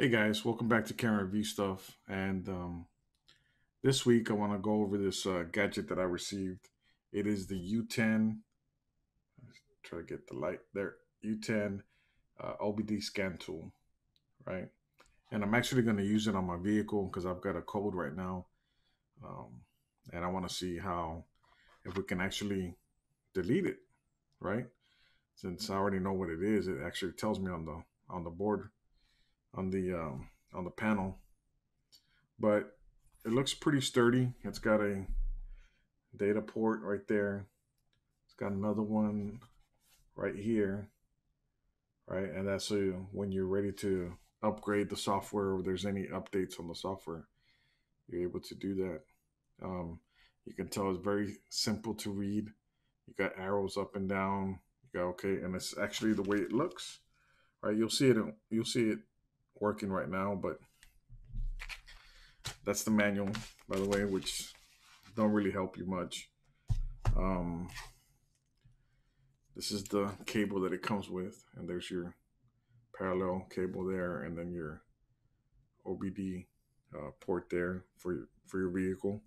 Hey guys, welcome back to Kevin Reviews Stuff. And um, this week I want to go over this uh, gadget that I received. It is the U10. Try to get the light there. U10 uh, OBD scan tool, right? And I'm actually going to use it on my vehicle because I've got a code right now, um, and I want to see how if we can actually delete it, right? Since I already know what it is, it actually tells me on the on the board on the um, on the panel, but it looks pretty sturdy. It's got a data port right there. It's got another one right here, right, and that's so when you're ready to upgrade the software or there's any updates on the software, you're able to do that. Um, you can tell it's very simple to read. You got arrows up and down. You got okay, and it's actually the way it looks. Right, you'll see it. You'll see it working right now, but that's the manual, by the way, which don't really help you much. Um, this is the cable that it comes with, and there's your parallel cable there, and then your OBD uh, port there for your, for your vehicle,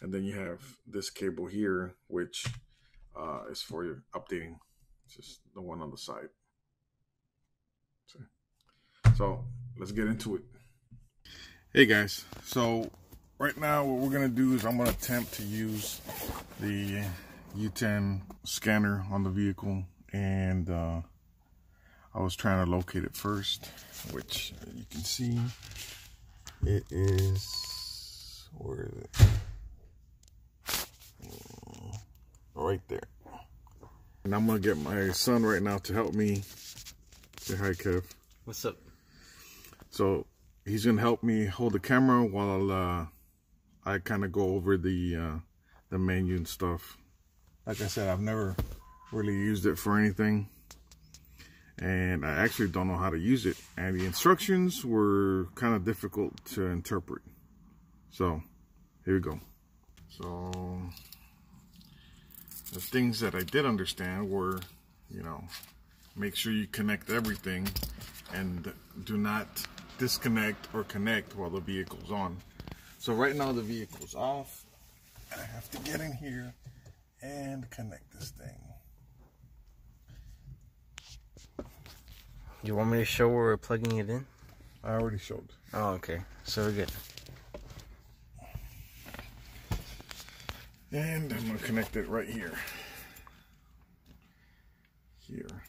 and then you have this cable here, which uh, is for your updating. Just the one on the side. So let's get into it. Hey guys, so right now what we're gonna do is I'm gonna attempt to use the U10 scanner on the vehicle and uh, I was trying to locate it first, which you can see it is, where is it? Uh, right there. And I'm gonna get my son right now to help me. Say hi, Kev. What's up? So he's gonna help me hold the camera while uh, I kind of go over the uh, the menu and stuff. Like I said, I've never really used it for anything, and I actually don't know how to use it. And the instructions were kind of difficult to interpret. So here we go. So the things that I did understand were, you know, make sure you connect everything and do not disconnect or connect while the vehicle's on. So right now the vehicle's off. I have to get in here and connect this thing. You want me to show where we're plugging it in? I already showed. Oh, okay. So we're good. And I'm going to connect it right here. Here.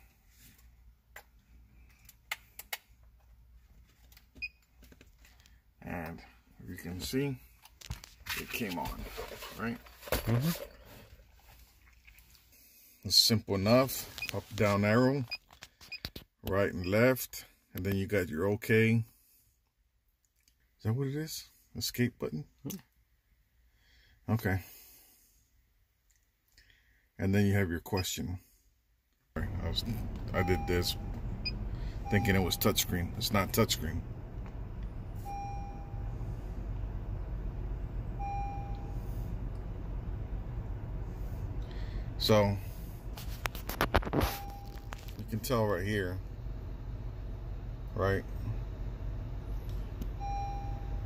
And you can see, it came on, right? Mm -hmm. It's simple enough. Up, down arrow, right and left. And then you got your OK. Is that what it is? Escape button? Hmm. Okay. And then you have your question. I was I did this thinking it was touchscreen. It's not touchscreen. So you can tell right here, right?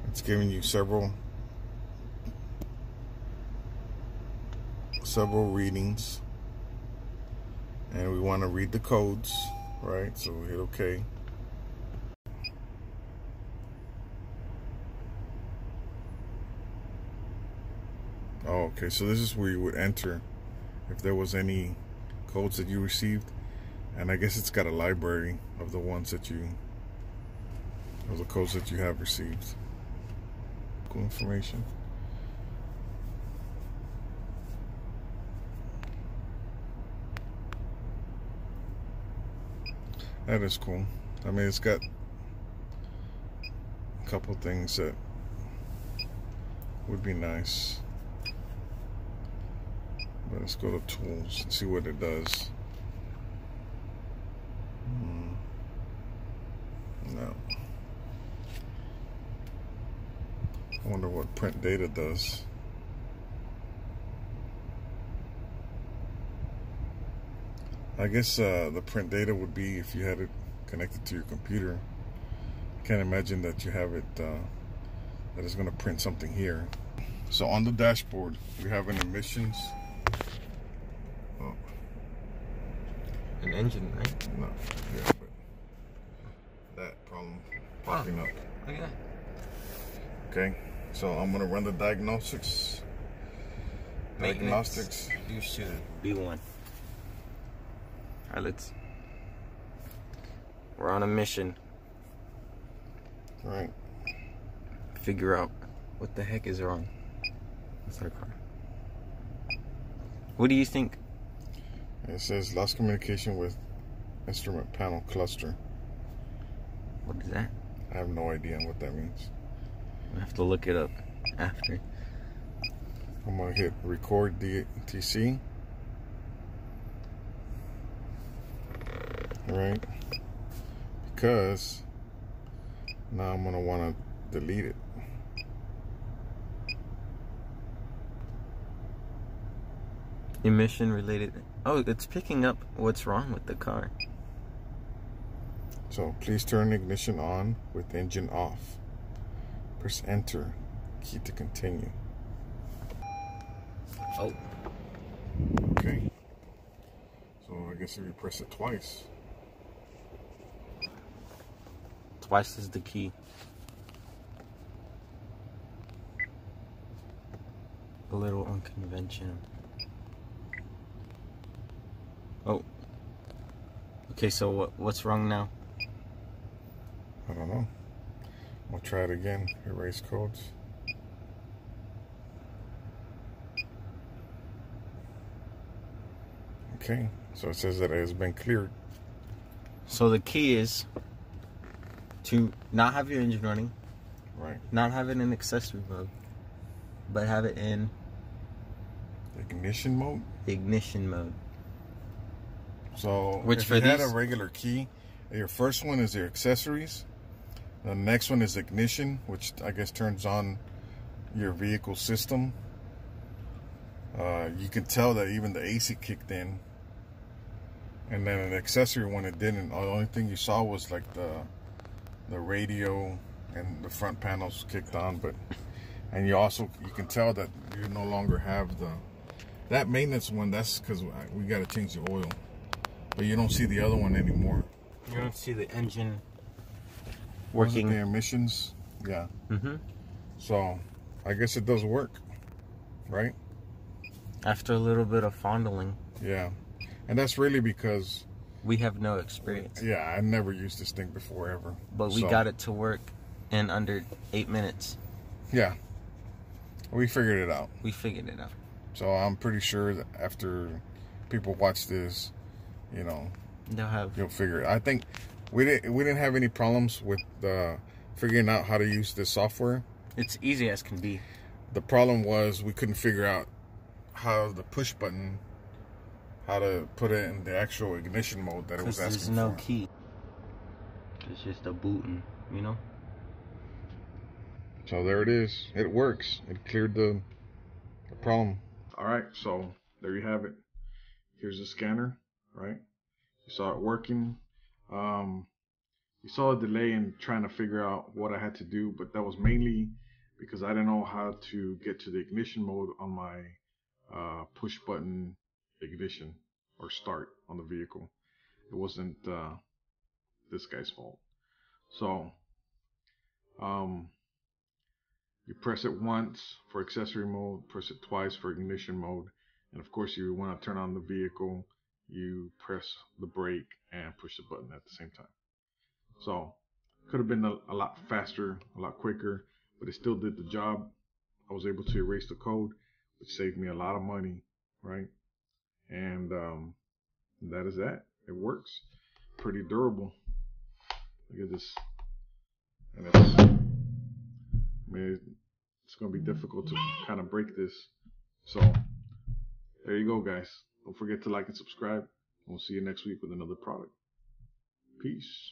It's giving you several several readings. And we want to read the codes right? So hit okay oh okay so this is where you would enter if there was any codes that you received. And I guess it's got a library of the ones that you, of the codes that you have received. Cool information. That is cool. I mean, it's got a couple things that would be nice. Let's go to tools and see what it does. Hmm. No. I wonder what print data does. I guess uh, the print data would be if you had it connected to your computer. I Can't imagine that you have it, uh, that it's gonna print something here. So on the dashboard, we have an emissions. Oh, An engine, right? no, yeah, but that problem popping up. Look at that. Okay, so I'm gonna run the diagnostics. Diagnostics. You should be one. Alright, let's. We're on a mission. All right. Figure out what the heck is wrong with our car. What do you think? It says lost communication with instrument panel cluster. What is that? I have no idea what that means. I have to look it up after. I'm gonna hit record DTC. All right. Because now I'm gonna wanna delete it. Emission related. Oh, it's picking up what's wrong with the car. So please turn ignition on with engine off. Press enter, key to continue. Oh, Okay. So I guess if you press it twice, twice is the key. A little unconventional. Oh. Okay, so what what's wrong now? I don't know. I'll try it again. Erase codes. Okay, so it says that it has been cleared. So the key is to not have your engine running, Right. not have it in accessory mode, but have it in Ignition mode. ignition mode. So Which if for you had a regular key, your first one is your accessories. The next one is ignition, which I guess turns on your vehicle system. Uh, you can tell that even the AC kicked in. And then an accessory one it didn't. The only thing you saw was like the the radio and the front panels kicked on, but and you also you can tell that you no longer have the that maintenance one. That's because we got to change the oil, but you don't see the other one anymore. You don't see the engine working. the emissions, yeah. hmm So I guess it does work, right? After a little bit of fondling, Yeah, and that's really because we have no experience, yeah, I never used this thing before ever. but we So, got it to work in under eight minutes. Yeah, we figured it out. We figured it out. So I'm pretty sure that after people watch this, you know, They'll have you'll figure it. I think we didn't we didn't have any problems with uh, figuring out how to use this software. it's easy as can be. The problem was we couldn't figure out how the push button, how to put it in the actual ignition mode that it was Because asking there's no for. key. It's just a booting, you know? So there it is. It works. It cleared the, the problem. All right, so there you have it. Here's the scanner, right? You saw it working. Um, you saw a delay in trying to figure out what I had to do, but that was mainly because I didn't know how to get to the ignition mode on my uh, push button ignition or start on the vehicle. It wasn't uh, this guy's fault. So, um, you press it once for accessory mode, press it twice for ignition mode, and of course you want to turn on the vehicle, you press the brake and push the button at the same time. So could have been a, a lot faster, a lot quicker, but it still did the job. I was able to erase the code, which saved me a lot of money, right? And um, that is that. It works. Pretty durable. Look at this. And it's, I mean, it's going to be difficult to kind of break this. So, there you go, guys. Don't forget to like and subscribe. We'll see you next week with another product. Peace.